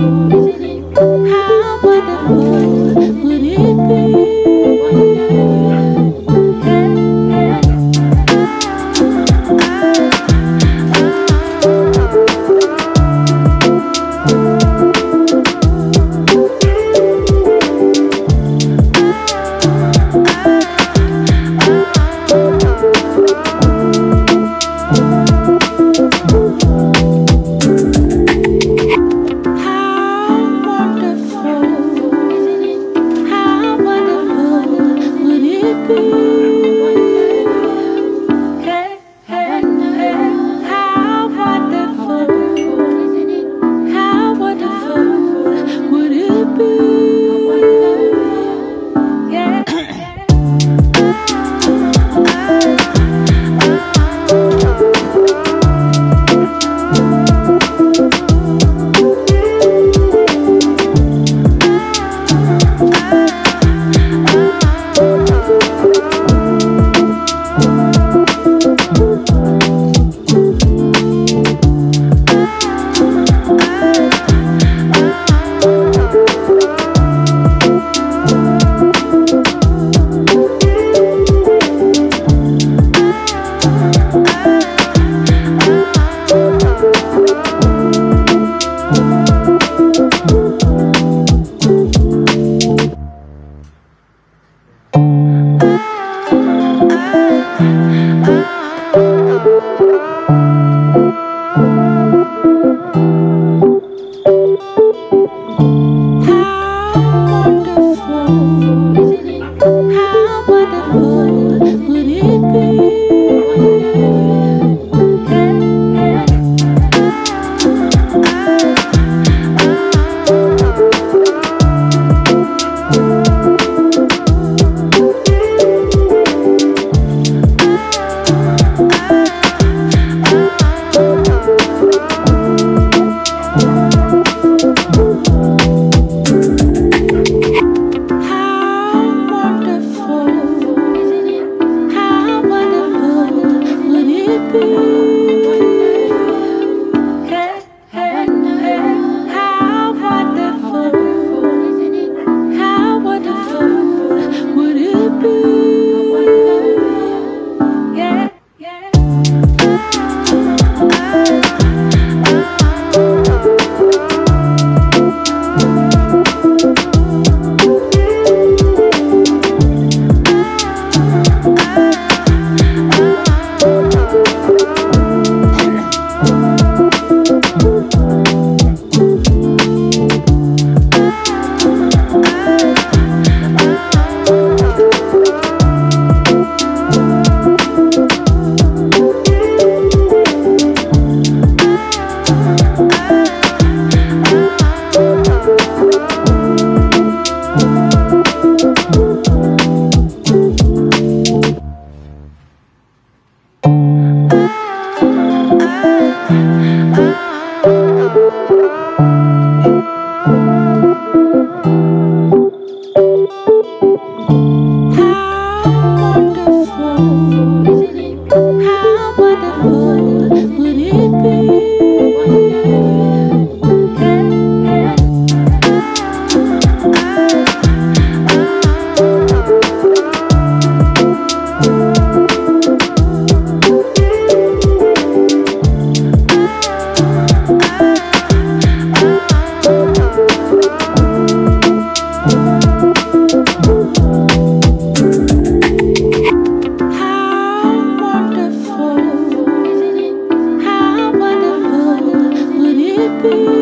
How Bye. be